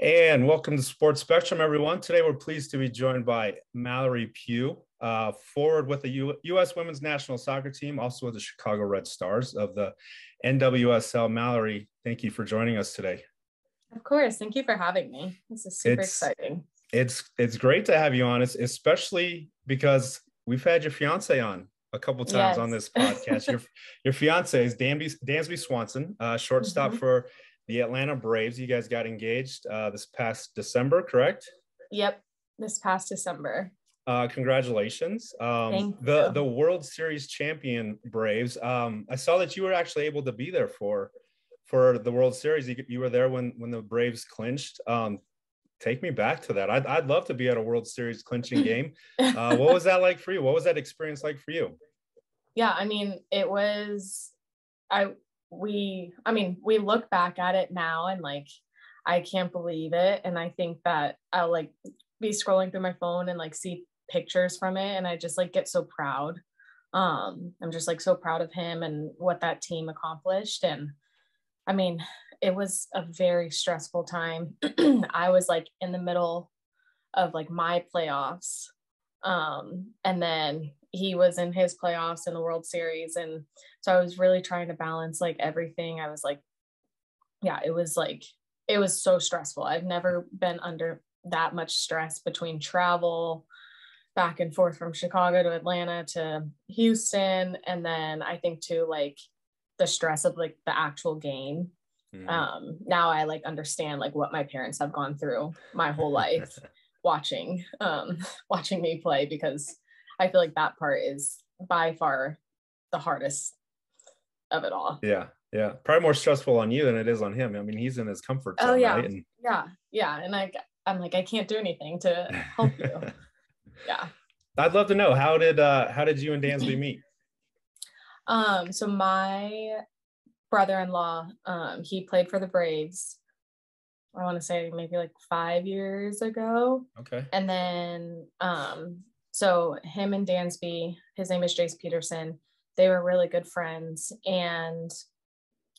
And welcome to Sports Spectrum, everyone. Today we're pleased to be joined by Mallory Pugh, uh, forward with the U- U.S. Women's National Soccer Team, also with the Chicago Red Stars of the NWSL. Mallory, thank you for joining us today. Of course, thank you for having me. This is super it's, exciting. It's it's great to have you on, it's, especially because we've had your fiance on a couple times yes. on this podcast. your your fiance is Dansby, Dansby Swanson, uh, shortstop mm-hmm. for the Atlanta Braves. You guys got engaged uh, this past December, correct? Yep, this past December. Uh, congratulations. Um, Thank the you. the World Series champion Braves. Um, I saw that you were actually able to be there for for the World Series. You, you were there when when the Braves clinched. Um, take me back to that. I'd, I'd love to be at a World Series clinching game. Uh, what was that like for you? What was that experience like for you? Yeah, I mean, it was. I we i mean we look back at it now and like i can't believe it. And i think that i'll like be scrolling through my phone and like see pictures from it. And i just like get so proud. Um i'm just like so proud of him and what that team accomplished. And i mean it was a very stressful time. I was like in the middle of like my playoffs. Um and then he was in his playoffs in the World Series. And so I was really trying to balance like everything. I was like, yeah, it was like, it was so stressful. I've never been under that much stress between travel back and forth from Chicago to Atlanta to Houston. And then I think too, like the stress of like the actual game. Mm. Um, now I like understand like what my parents have gone through my whole life watching, um, watching me play because I feel like that part is by far the hardest of it all. Yeah. Yeah. Probably more stressful on you than it is on him. I mean, he's in his comfort oh, zone. Oh yeah. Right? And... Yeah. Yeah. And I, I'm like, I can't do anything to help you. yeah. I'd love to know how did, uh, how did you and Dansby meet? Um, so my brother-in-law, um, he played for the Braves. I want to say maybe like five years ago. Okay. And then um so him and Dansby, his name is Jace Peterson, they were really good friends. And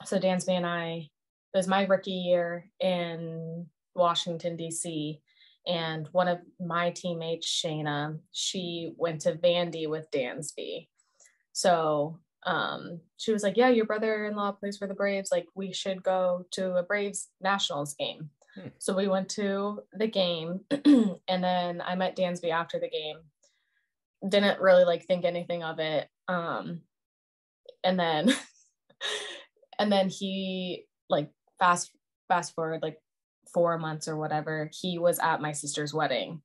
so Dansby and I, it was my rookie year in Washington, D.C. And one of my teammates, Shayna, she went to Vandy with Dansby. So um, she was like, Yeah, your brother in law plays for the Braves. Like, we should go to a Braves Nationals game. Hmm. So we went to the game. and then I met Dansby after the game didn't really like think anything of it um and then and then he like fast fast forward like four months or whatever he was at my sister's wedding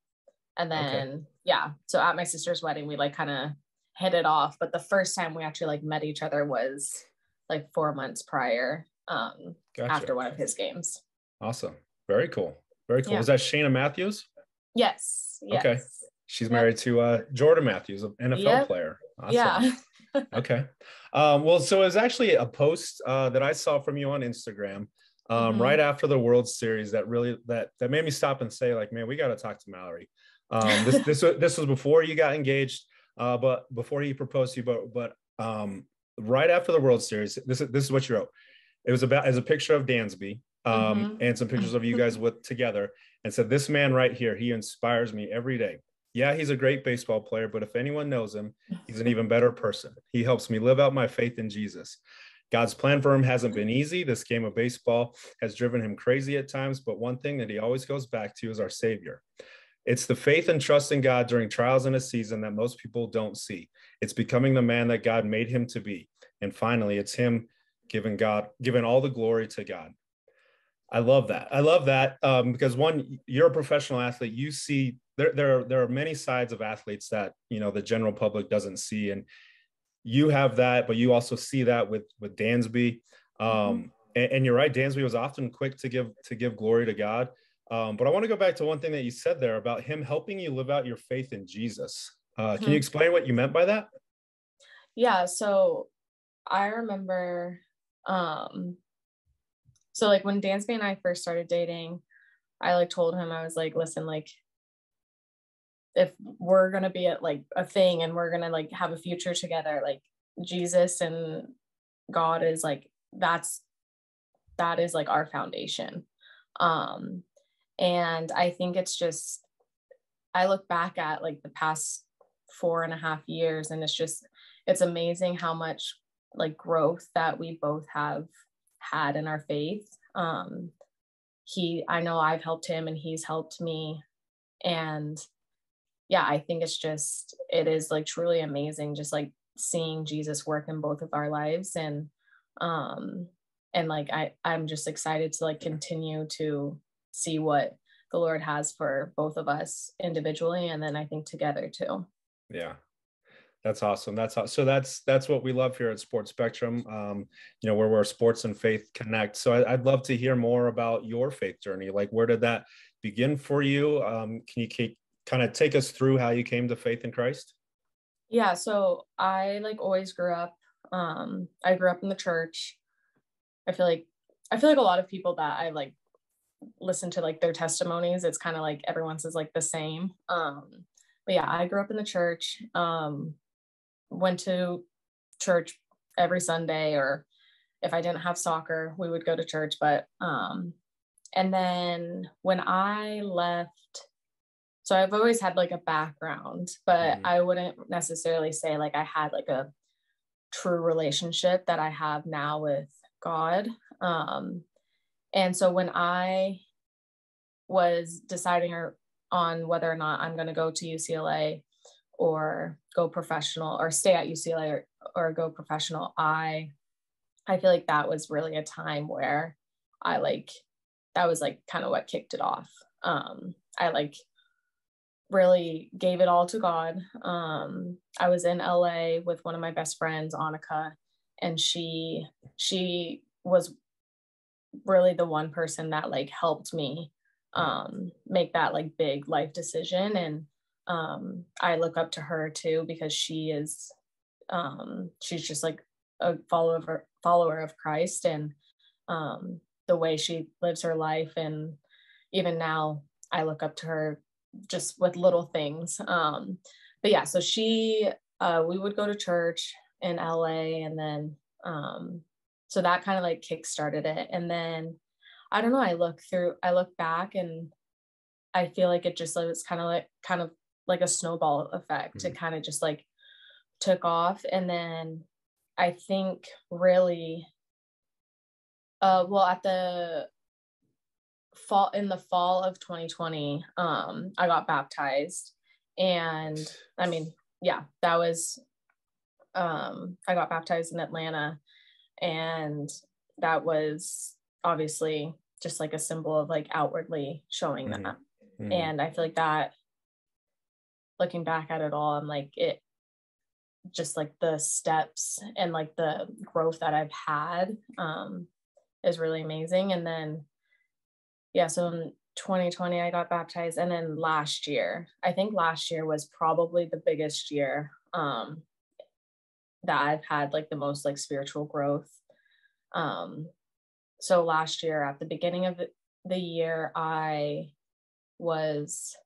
and then okay. yeah so at my sister's wedding we like kind of hit it off but the first time we actually like met each other was like four months prior um gotcha. after one of his games awesome very cool very cool yeah. was that shayna matthews yes, yes. okay She's married to uh, Jordan Matthews, an NFL yep. player. Awesome. Yeah. okay. Um, well, so it was actually a post uh, that I saw from you on Instagram um, mm-hmm. right after the World Series that really that that made me stop and say, like, man, we got to talk to Mallory. Um, this this was this was before you got engaged, uh, but before he proposed to you, but but um, right after the World Series, this is this is what you wrote. It was about as a picture of Dansby um, mm-hmm. and some pictures of you guys with together, and said, "This man right here, he inspires me every day." Yeah, he's a great baseball player, but if anyone knows him, he's an even better person. He helps me live out my faith in Jesus. God's plan for him hasn't been easy. This game of baseball has driven him crazy at times, but one thing that he always goes back to is our Savior. It's the faith and trust in God during trials in a season that most people don't see. It's becoming the man that God made him to be. And finally, it's him giving God, giving all the glory to God. I love that. I love that um, because one, you're a professional athlete. You see there there are, there are many sides of athletes that you know the general public doesn't see, and you have that, but you also see that with with Dansby. Um, mm-hmm. and, and, you're right, Dansby was often quick to give to give glory to God. Um, but I want to go back to one thing that you said there about him helping you live out your faith in Jesus. Uh, mm-hmm. Can you mm-hmm. explain what you meant by that? Yeah. So I remember, um, so like when Dansby and I first started dating, I like told him I was like, listen, like if we're gonna be at like a thing and we're gonna like have a future together like jesus and god is like that's that is like our foundation. Um and i think it's just i look back at like the past four and a half years and it's just it's amazing how much like growth that we both have had in our faith. Um he i know i've helped him and he's helped me. And yeah i think it's just it is like truly amazing just like seeing jesus work in both of our lives and um and like i i'm just excited to like continue to see what the lord has for both of us individually and then i think together too. Yeah. That's awesome. That's so that's that's what we love here at sports spectrum um you know where where sports and faith connect. So I, would love to hear more about your faith journey. Like where did that begin for you? Um can you kind of take us through how you came to faith in christ yeah so i like always grew up um i grew up in the church i feel like i feel like a lot of people that i like listen to like their testimonies it's kind of like everyone's is like the same um but yeah i grew up in the church um went to church every Sunday, or if I didn't have soccer, we would go to church. But, um, and then when I left, so I've always had like a background, but mm-hmm. I wouldn't necessarily say like I had like a true relationship that I have now with God. Um, and so when I was deciding on whether or not I'm going to go to UCLA, or go professional or stay at UCLA or, or go professional, I I feel like that was really a time where I like that was like kind of what kicked it off. Um, I like really gave it all to God. Um, I was in LA with one of my best friends, Annika, and she she was really the one person that like helped me um, make that like big life decision and um, I look up to her too because she is um, she's just like a follower follower of Christ and um, the way she lives her life and even now I look up to her just with little things. Um, but yeah, so she uh, we would go to church in LA and then um, so that kind of like kick started it and then I don't know I look through I look back and I feel like it just was kind of like kind of like a snowball effect. Mm-hmm. It kind of just like took off. And then I think really, uh, well, at the fall in the fall of 2020, um, I got baptized. And I mean, yeah, that was, um, I got baptized in Atlanta. And that was obviously just like a symbol of like outwardly showing mm-hmm. that. Mm-hmm. And I feel like that looking back at it all, I'm like it just like the steps and like the growth that I've had um, is really amazing. And then, yeah, so in 2020, I got baptized. And then last year, I think last year was probably the biggest year um, that I've had like the most like spiritual growth. Um, so last year, at the beginning of the year, I was,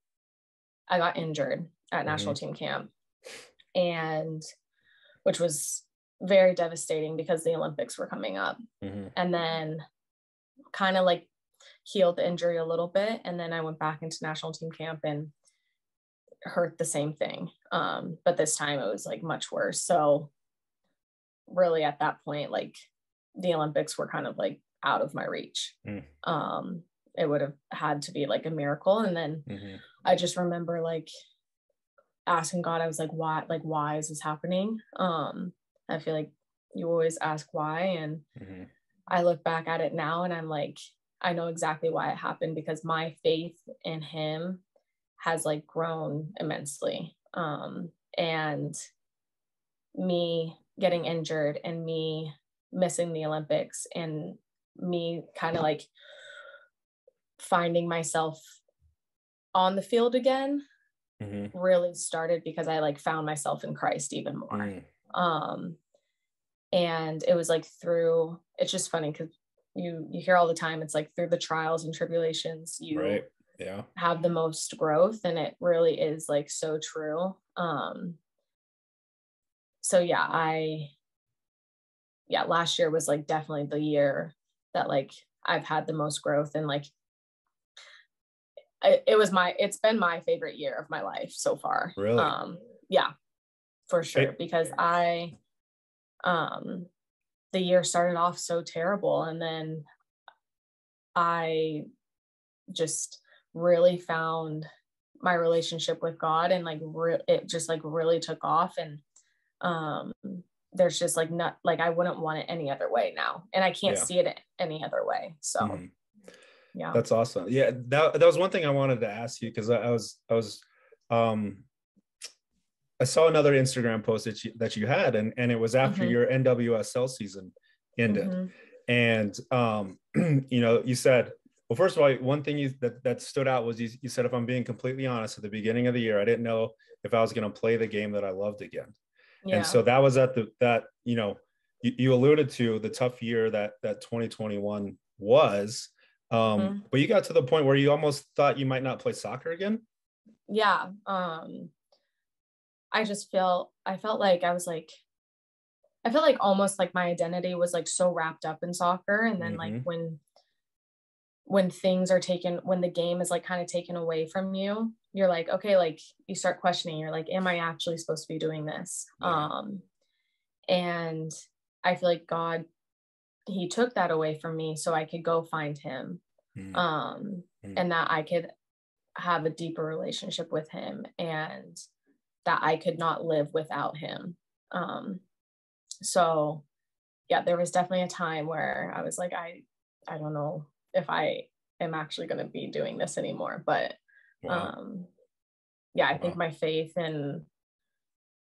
I got injured at national mm-hmm. team camp and which was very devastating because the olympics were coming up mm-hmm. and then kind of like healed the injury a little bit and then i went back into national team camp and hurt the same thing um, but this time it was like much worse so really at that point like the olympics were kind of like out of my reach mm. um, it would have had to be like a miracle and then mm-hmm. i just remember like asking God, I was like, why, like, why is this happening? Um, I feel like you always ask why. And mm-hmm. I look back at it now and I'm like, I know exactly why it happened because my faith in him has like grown immensely. Um, and me getting injured and me missing the Olympics and me kind of like finding myself on the field again mm-hmm. really started because I like found myself in Christ even more. Mm. Um, and it was like through, it's just funny because you you hear all the time it's like through the trials and tribulations you right. yeah have the most growth and it really is like so true um so yeah i yeah last year was like definitely the year that like i've had the most growth and like it, it was my it's been my favorite year of my life so far really um yeah for sure because i um the year started off so terrible and then i just really found my relationship with god and like re- it just like really took off and um there's just like not like i wouldn't want it any other way now and i can't yeah. see it any other way so mm-hmm. yeah that's awesome yeah that, that was one thing i wanted to ask you because I, I was i was um I saw another Instagram post that you that you had, and and it was after mm-hmm. your NWSL season ended, mm-hmm. and um, you know, you said, well, first of all, one thing you that that stood out was you, you said, if I'm being completely honest, at the beginning of the year, I didn't know if I was going to play the game that I loved again, yeah. and so that was at the that you know you, you alluded to the tough year that that 2021 was, um, mm-hmm. but you got to the point where you almost thought you might not play soccer again. Yeah. Um I just feel I felt like I was like I felt like almost like my identity was like so wrapped up in soccer and then mm-hmm. like when when things are taken when the game is like kind of taken away from you you're like okay like you start questioning you're like am I actually supposed to be doing this yeah. um and I feel like God he took that away from me so I could go find him mm-hmm. um mm-hmm. and that I could have a deeper relationship with him and that I could not live without him. Um, so yeah, there was definitely a time where I was like, I, I don't know if I am actually going to be doing this anymore, but, wow. um, yeah, I wow. think my faith and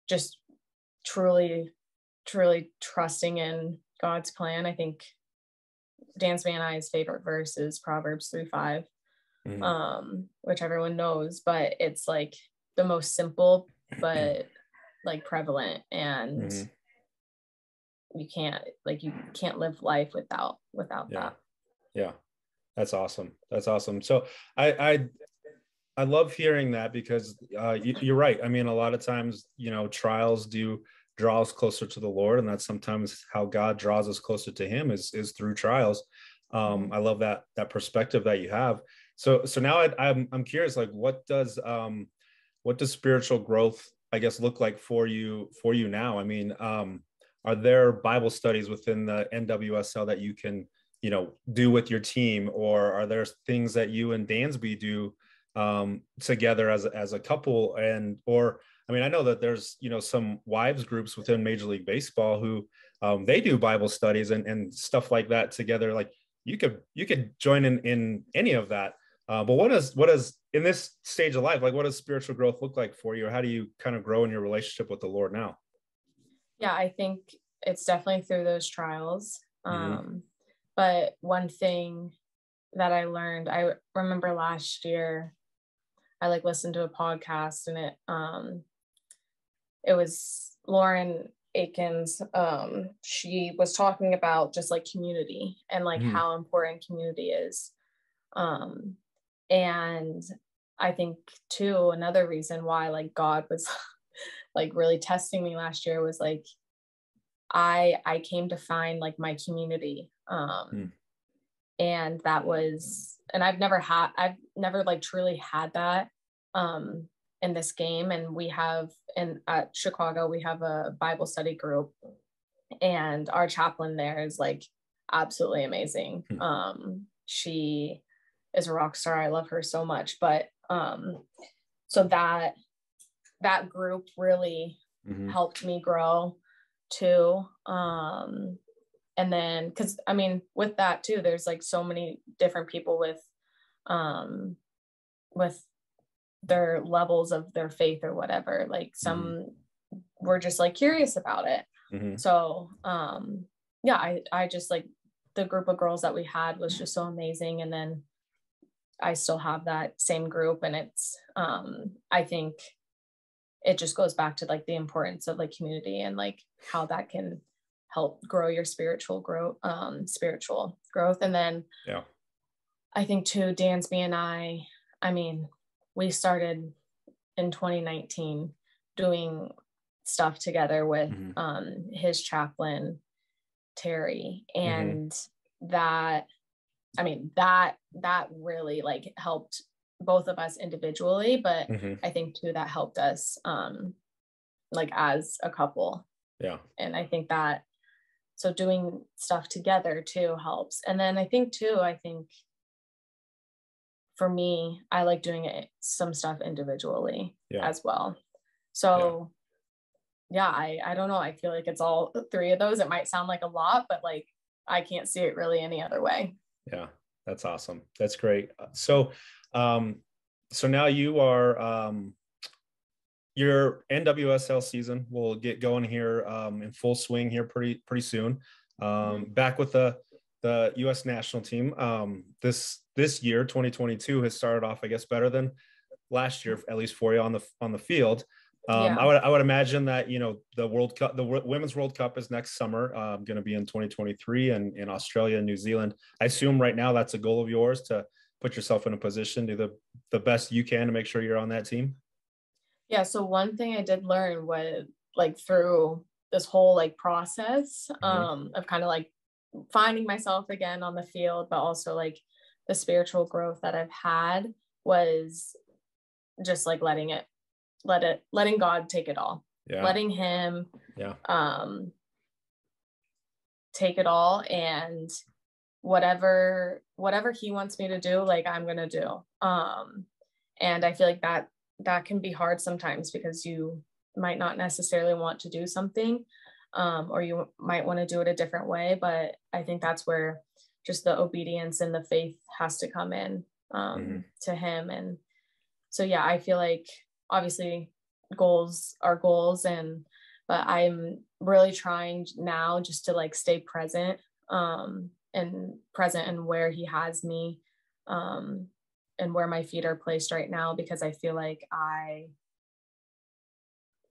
just truly, truly trusting in God's plan. I think Dan's and I's favorite verse is Proverbs 3 5, mm-hmm. um, which everyone knows, but it's like the most simple but like prevalent and mm-hmm. you can't like you can't live life without without yeah. that. Yeah. That's awesome. That's awesome. So i i i love hearing that because uh, you, are right. I mean a lot of times you know trials do draw us closer to the lord and that's sometimes how god draws us closer to him is is through trials. Um i love that that perspective that you have. So so now I, i'm i'm curious like what does um what does spiritual growth i guess look like for you for you now? I mean um, are there bible studies within the nwsl that you can you know do with your team? Or are there things that you and dansby do um, together as, as a couple? And or i mean i know that there's you know some wives groups within major league baseball who um, they do bible studies and, and stuff like that together. Like you could you could join in in any of that uh, but what does in this stage of life, like what does spiritual growth look like for you? How do you kind of grow in your relationship with the Lord now? Yeah, I think it's definitely through those trials. Mm-hmm. Um, but one thing that I learned, I remember last year, I like listened to a podcast and it um it was Lauren Akins. Um, she was talking about just like community and like mm. how important community is. Um, and i think too another reason why like god was like really testing me last year was like i i came to find like my community um mm. and that was and i've never had i've never like truly had that um in this game and we have in at chicago we have a bible study group and our chaplain there is like absolutely amazing mm. um she is a rock star. I love her so much. But um, so that that group really mm-hmm. helped me grow too. Um, and then because I mean, with that too, there's like so many different people with um with their levels of their faith or whatever. Like some mm-hmm. were just like curious about it. Mm-hmm. So um yeah, I I just like the group of girls that we had was just so amazing. And then I still have that same group and it's um I think it just goes back to like the importance of like community and like how that can help grow your spiritual growth um spiritual growth and then yeah I think too Dansby and I I mean we started in 2019 doing stuff together with mm-hmm. um his chaplain Terry mm-hmm. and mm-hmm. that I mean, that that really like helped both of us individually, but hmm I think too that helped us um like as a couple. Yeah. And I think that so doing stuff together too helps. And then I think too, I think for me, I like doing it some stuff individually Yeah. as well. So yeah, I I don't know. I feel like it's all three of those. It might sound like a lot, but like I can't see it really any other way. Yeah. That's awesome. That's great. So, um, so now you are, um, your NWSL season will get going here um, in full swing here pretty pretty soon. Um, back with the the U.S. national team. Um, this this year, 2022, has started off, I guess, better than last year, at least for you on the on the field. Um, Yeah. I would I would imagine that you know the World Cup, the Wo- Women's World Cup is next summer, um, going to be in 2023 and in Australia and New Zealand. I assume right now that's a goal of yours to put yourself in a position, do the the best you can to make sure you're on that team. Yeah. So one thing I did learn was like through this whole like process Mhm. um, of kind of like finding myself again on the field, but also like the spiritual growth that I've had was just like letting it, let it, letting God take it all, Yeah. letting Him Yeah. um, take it all and whatever whatever he wants me to do like i'm going to do um and i feel like that that can be hard sometimes because you might not necessarily want to do something um or you might want to do it a different way but i think that's where just the obedience and the faith has to come in um Mhm. to him and so yeah i feel like obviously goals are goals and but i'm really trying now just to like stay present um and present and where he has me um and where my feet are placed right now because i feel like i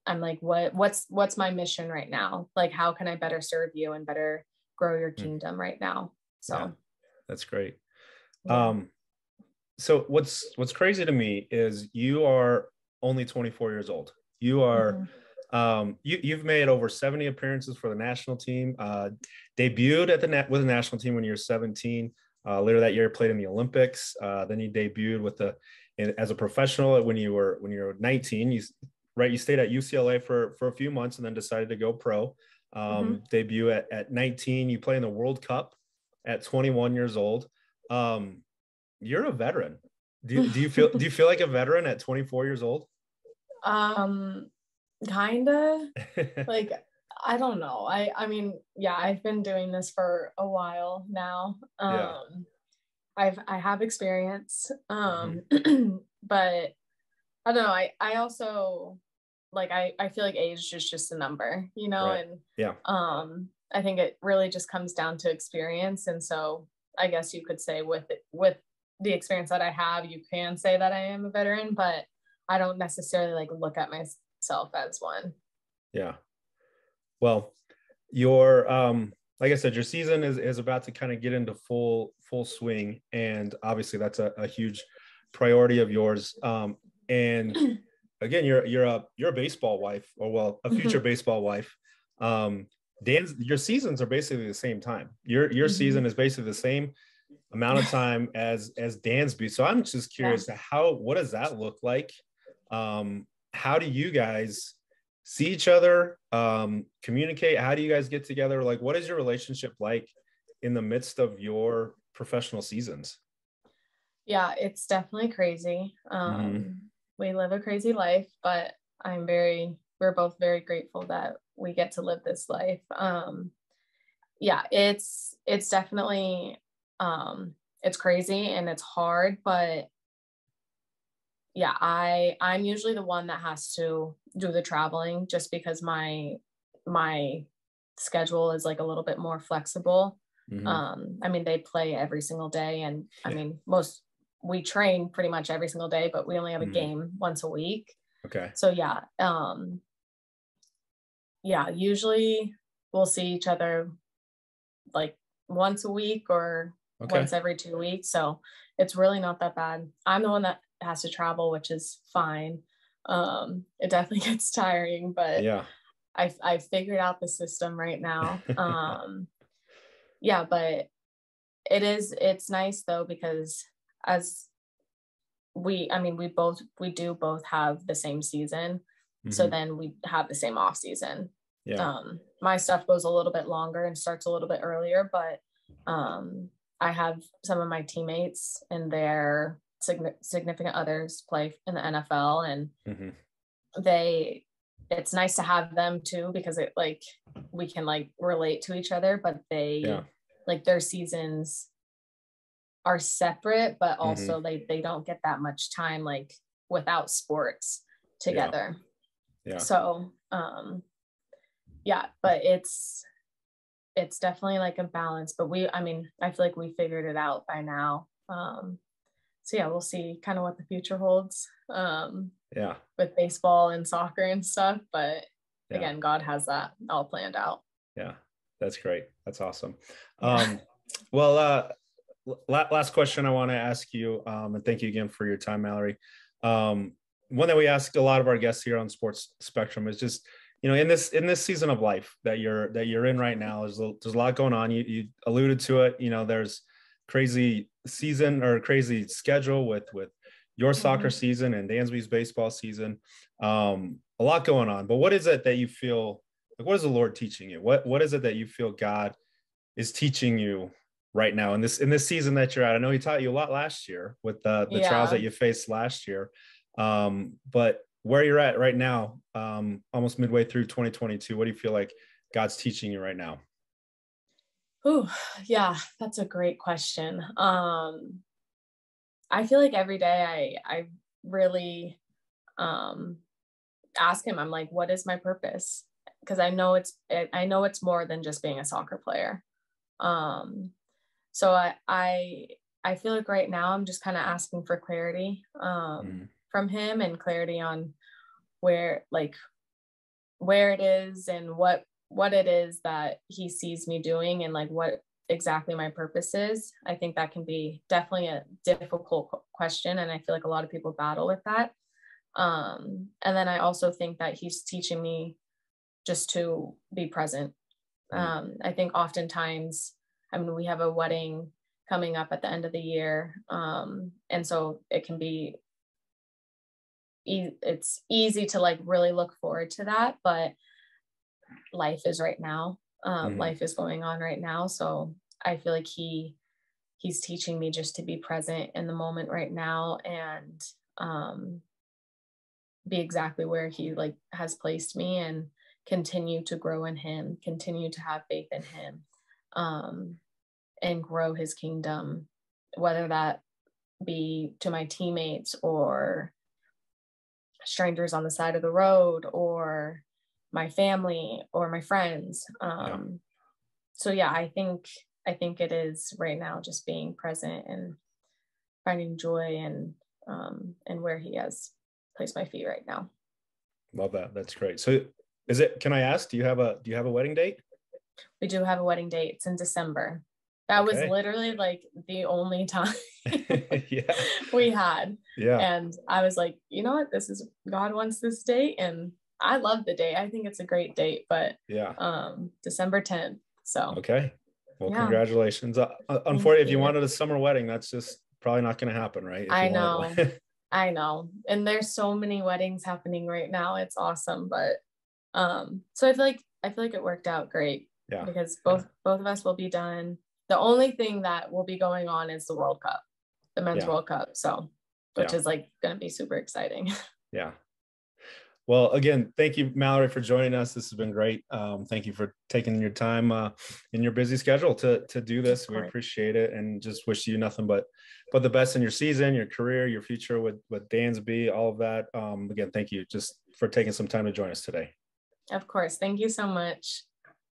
i'm like what what's what's my mission right now like how can i better serve you and better grow your Hmm. kingdom right now so Yeah. That's great. yeah. Um, so what's what's crazy to me is you are only 24 years old. You are Mhm. um, you you've made over 70 appearances for the national team. Uh, debuted at the net with the national team when you were 17. Uh, later that year, played in the Olympics. Uh, then you debuted with the in, as a professional when you were when you were 19. You right you stayed at UCLA for for a few months and then decided to go pro. Um, Debut at at 19. You play in the World Cup at 21 years old. Um, you're a veteran. Do you, do you feel do you feel like a veteran at 24 years old? um kind of like i don't know i i mean yeah i've been doing this for a while now um Yeah. i've i have experience um Mm-hmm. but i don't know i i also like i i feel like age is just a number you know Right. and Yeah. um i think it really just comes down to experience and so i guess you could say with with the experience that i have you can say that i am a veteran but i don't necessarily like look at myself as one Yeah. Well, your um like I said, your season is is about to kind of get into full full swing, and obviously that's a, a huge priority of yours. Um, and again, you're you're a you're a baseball wife, or well, a future baseball wife. Um, Dan's your seasons are basically the same time. Your your Mhm. season is basically the same amount of time as as Dansby. So I'm just curious to how what does that look like? Um, how do you guys see each other um communicate how do you guys get together like what is your relationship like in the midst of your professional seasons yeah it's definitely crazy um Mhm. we live a crazy life but i'm very we're both very grateful that we get to live this life um yeah it's it's definitely um it's crazy and it's hard but yeah i i'm usually the one that has to do the traveling just because my my schedule is like a little bit more flexible Mhm. um i mean they play every single day and i mean most we train pretty much every single day but we only have a Mhm. game once a week okay so yeah um yeah usually we'll see each other like once a week or okay. once every two weeks. So it's really not that bad. I'm the one that has to travel which is fine. Um it definitely gets tiring but yeah. I I figured out the system right now. Um yeah, but it is it's nice though because as we i mean we both we do both have the same season. Mm-hmm. so then we have the same off season. Yeah. um my stuff goes a little bit longer and starts a little bit earlier but um i have some of my teammates and their significant others play in the nfl and mm-hmm. they it's nice to have them too because it like we can like relate to each other but they yeah. like their seasons are separate but mm-hmm. also mm-hmm. they they don't get that much time like without sports together yeah. yeah. so um yeah but it's it's definitely like a balance but we i mean i feel like we figured it out by now. Um so yeah we'll see kind of what the future holds um yeah. with baseball and soccer and stuff but yeah. again god has that all planned out. Yeah that's great. That's awesome. Um well uh last question I want to ask you, um, and thank you again for your time, Mallory. Um, one that we ask a lot of our guests here on Sports Spectrum is just, you know, in this in this season of life that you're that you're in right now, there's a, there's a lot going on. You you alluded to it. You know, there's crazy season or crazy schedule with with your mm-hmm. soccer season and Dansby's baseball season. Um, a lot going on. But what is it that you feel? Like, what is the Lord teaching you? What what is it that you feel God is teaching you right now in this in this season that you're at. I know he taught you a lot last year with the, the yeah. trials that you faced last year. Um, but where you're at right now, um, almost midway through 2022, what do you feel like God's teaching you right now? Oh, yeah, that's a great question. Um, I feel like every day I I really um ask him, I'm like, what is my purpose? Because I know it's I know it's more than just being a soccer player. Um, so I I I feel like right now I'm just kind of asking for clarity um, mm. From him and clarity on where like where it is and what what it is that he sees me doing and like what exactly my purpose is. I think that can be definitely a difficult question and I feel like a lot of people battle with that. Um, and then I also think that he's teaching me just to be present. Mm. Um, I think oftentimes I mean, we have a wedding coming up at the end of the year. Um, and so it can be, e- it's easy to like really look forward to that, but life is right now. Um, mm-hmm. Life is going on right now. So I feel like he, he's teaching me just to be present in the moment right now and um, be exactly where he like has placed me and continue to grow in him continue to have faith in him um, and grow his kingdom, whether that be to my teammates or strangers on the side of the road or my family or my friends. Um, yeah. So yeah, I think I think it is right now just being present and finding joy and um, and where he has placed my feet right now. Love that. That's great. So is it? Can I ask? Do you have a Do you have a wedding date? We do have a wedding date. It's in December. That okay. was literally like the only time yeah. we had. Yeah. And I was like, you know what? This is God wants this date. And I love the date. I think it's a great date, but yeah. Um, December 10th. So okay. Well, yeah. congratulations. Uh, uh unfortunately, if you wanted a summer wedding, that's just probably not going to happen, right? If I know. I know. And there's so many weddings happening right now. It's awesome. But um, so I feel like I feel like it worked out great. Yeah. Because both yeah. both of us will be done. The only thing that will be going on is the World Cup, the men's yeah. World Cup. So which yeah. is like gonna be super exciting. Yeah. Well, again, thank you, Mallory, for joining us. This has been great. Um, thank you for taking your time uh, in your busy schedule to to do this. We appreciate it, and just wish you nothing but but the best in your season, your career, your future with with Dansby, all of that. Um, again, thank you just for taking some time to join us today. Of course. Thank you so much.